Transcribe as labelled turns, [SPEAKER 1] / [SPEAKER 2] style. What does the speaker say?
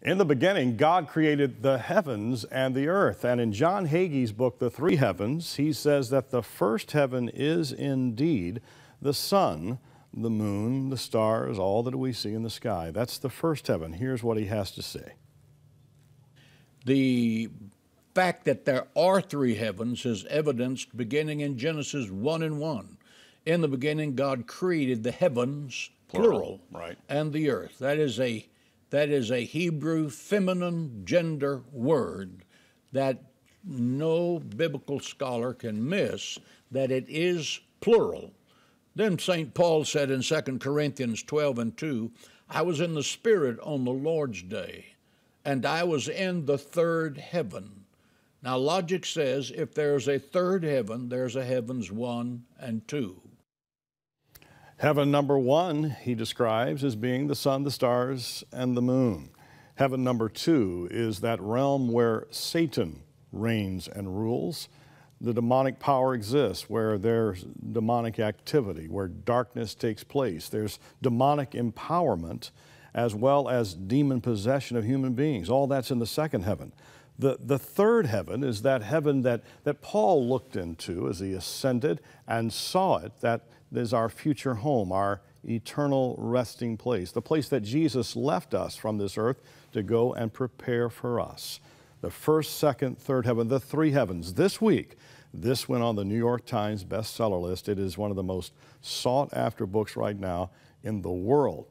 [SPEAKER 1] In the beginning, God created the heavens and the earth. And in John Hagee's book, The Three Heavens, he says that the first heaven is indeed the sun, the moon, the stars, all that we see in the sky. That's the first heaven. Here's what he has to say.
[SPEAKER 2] The fact that there are three heavens is evidenced beginning in Genesis 1 and 1. In the beginning, God created the heavens, plural, plural
[SPEAKER 1] right.
[SPEAKER 2] and the earth. That is a that is a Hebrew feminine gender word that no biblical scholar can miss that it is plural. Then St. Paul said in 2 Corinthians 12 and 2, I was in the Spirit on the Lord's day, and I was in the third heaven. Now, logic says if there's a third heaven, there's a heavens one and two.
[SPEAKER 1] Heaven number one, he describes as being the sun, the stars, and the moon. Heaven number two is that realm where Satan reigns and rules. The demonic power exists where there's demonic activity, where darkness takes place. There's demonic empowerment as well as demon possession of human beings. All that's in the second heaven. The, the third heaven is that heaven that, that Paul looked into as he ascended and saw it, that is our future home, our eternal resting place, the place that Jesus left us from this earth to go and prepare for us. The first, second, third heaven, the three heavens. This week, this went on the New York Times bestseller list. It is one of the most sought after books right now in the world.